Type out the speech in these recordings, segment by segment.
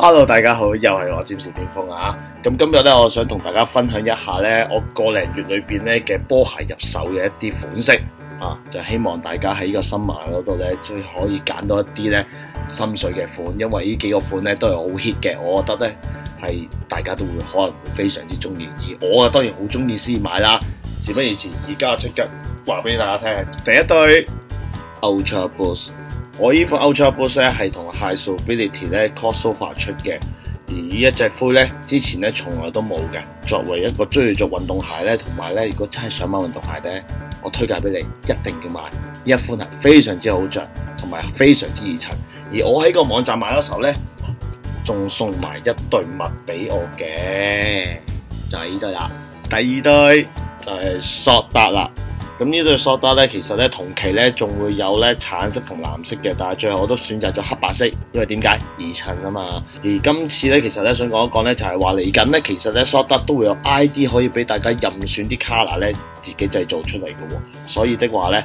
Hello，大家好，又係我占士巔峰啊！咁今日咧，我想同大家分享一下咧，我個零月裏邊咧嘅波鞋入手嘅一啲款式啊，就希望大家喺呢個新買嗰度咧，最可以揀到一啲咧心水嘅款，因為呢幾個款咧都係好 hit 嘅，我覺得咧係大家都會可能會非常之中意，而我啊當然好中意先買啦。事不宜遲，而家即刻話俾大家聽，第一對 Ultra Boost。我呢款 Ultra Boost 咧係同 High Visibility 咧 crossover 出嘅，而呢一隻灰咧之前咧從來都冇嘅。作為一個中意做運動鞋咧，同埋咧如果真係想買運動鞋咧，我推介俾你一定要買。呢一款係非常之好着，同埋非常之易襯。而我喺個網站買嗰時候咧，仲送埋一對襪俾我嘅，就係呢對啦。第二對就係索達啦。咁呢對索達咧，其實咧同期咧仲會有咧橙色同藍色嘅，但係最後我都選擇咗黑白色，因為點解易襯啊嘛。而今次咧，其實咧想講一講咧，就係話嚟緊咧，其實咧索達都會有 ID 可以俾大家任選啲 color 咧，自己製造出嚟嘅喎。所以的話咧，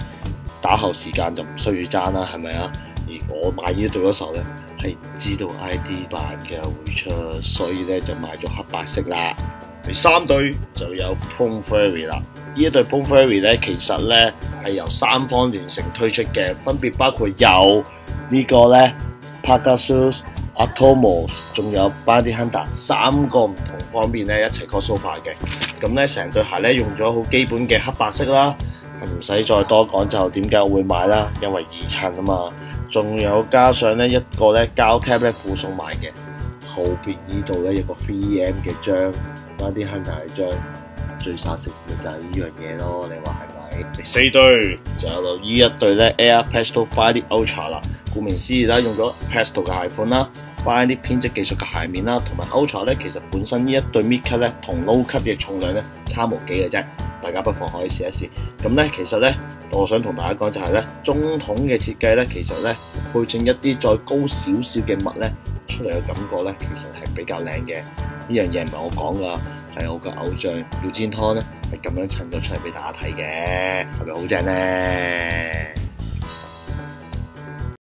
打後時間就唔需要爭啦，係咪啊？而我買呢對嗰時候咧，係唔知道 ID 版嘅會出，所以咧就買咗黑白色啦。第三對就有 Pong Fairy 啦。呢一對 Pong Fairy 咧，其實咧係由三方聯成推出嘅，分別包括有呢個咧 Pegasus、Atomos，仲有 Bounty Hunter 三個唔同方面咧一齊 crossover 嘅。咁咧成對鞋咧用咗好基本嘅黑白色啦，唔使再多講就點解我會買啦，因為易襯啊嘛。仲有加上咧一個咧膠 cap 咧附送埋嘅，後邊呢度咧有個 3M 嘅章，Bounty Hunter 嘅章。最殺食嘅就係呢樣嘢咯，你話係咪？第四對就有到呢一對咧 Air Presto Flyknit Ultra 啦，顧名思義啦，用咗 Presto 嘅鞋款啦，，Find 啲編織技術嘅鞋面啦，同埋 Ultra 咧，其實本身呢一對 Mid Cut 咧同 Low Cut 嘅重量咧差無幾嘅啫，大家不妨可以試一試。咁咧其實咧，我想同大家講就係咧，中筒嘅設計咧，其實咧配襯一啲再高少少嘅襪咧，出嚟嘅感覺咧，其實係比較靚嘅。呢樣嘢唔係我講噶，係我個偶像姚煎湯咧，係咁樣襯咗出嚟俾大家睇嘅，係咪好正咧？